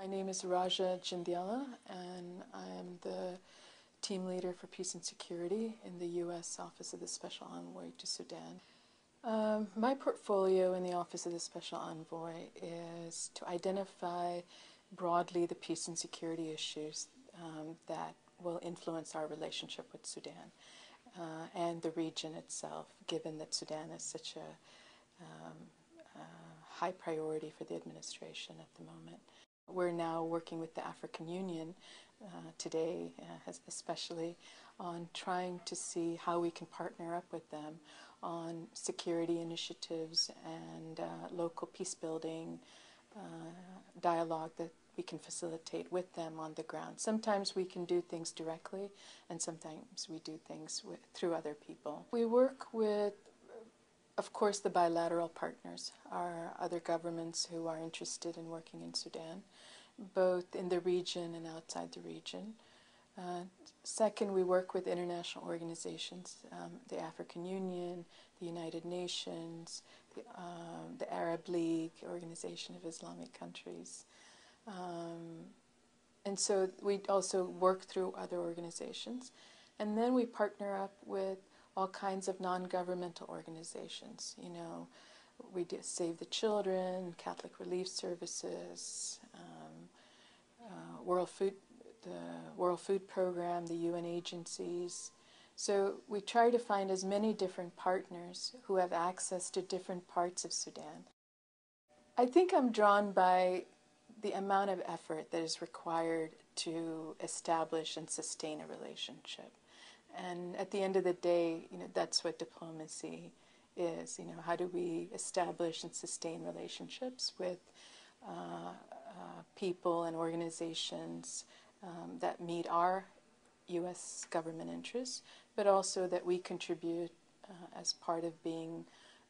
My name is Raja Jandhyala, and I am the team leader for peace and security in the U.S. Office of the Special Envoy to Sudan. Um, my portfolio in the Office of the Special Envoy is to identify broadly the peace and security issues um, that will influence our relationship with Sudan uh, and the region itself, given that Sudan is such a um, uh, high priority for the administration at the moment. We're now working with the African Union uh, today, uh, especially on trying to see how we can partner up with them on security initiatives and uh, local peace building uh, dialogue that we can facilitate with them on the ground. Sometimes we can do things directly, and sometimes we do things with, through other people. We work with, of course, the bilateral partners, our other governments who are interested in working in Sudan, both in the region and outside the region. Uh, second, we work with international organizations, um, the African Union, the United Nations, the, uh, the Arab League, Organization of Islamic Countries. Um, and so we also work through other organizations. And then we partner up with all kinds of non-governmental organizations. You know, we do Save the Children, Catholic Relief Services, um, World Food, the World Food Program, the UN agencies. So we try to find as many different partners who have access to different parts of Sudan. I think I'm drawn by the amount of effort that is required to establish and sustain a relationship. And at the end of the day, you know, that's what diplomacy is. You know, how do we establish and sustain relationships with people and organizations um, that meet our U.S. government interests, but also that we contribute uh, as part of being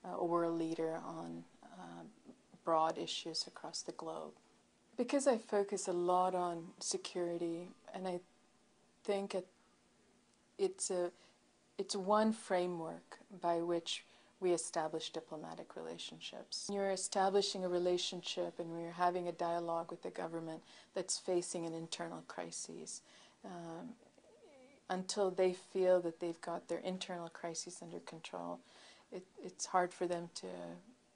a world leader on uh, broad issues across the globe because I focus a lot on security, and I think it, it's a it's one framework by which we establish diplomatic relationships. When you're establishing a relationship and we're having a dialogue with the government that's facing an internal crisis. Um, until they feel that they've got their internal crises under control, it, it's hard for them to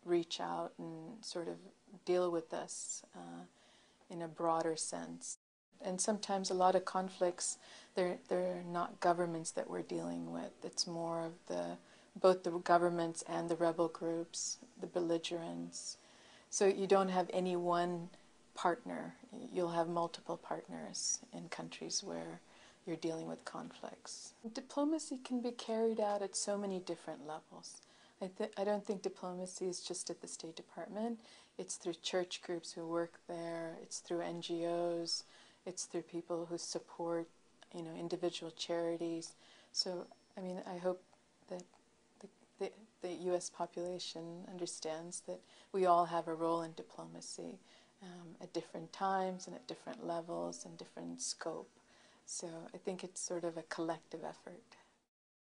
reach out and sort of deal with us. Uh, in a broader sense. And sometimes a lot of conflicts, they're, they're not governments that we're dealing with. It's more of the both the governments and the rebel groups, the belligerents. So you don't have any one partner. You'll have multiple partners in countries where you're dealing with conflicts. Diplomacy can be carried out at so many different levels. I, th- I don't think diplomacy is just at the State Department. It's through church groups who work there. It's through NGOs. It's through people who support, you know, individual charities. So, I mean, I hope that U.S. population understands that we all have a role in diplomacy um, at different times and at different levels and different scope. So I think it's sort of a collective effort.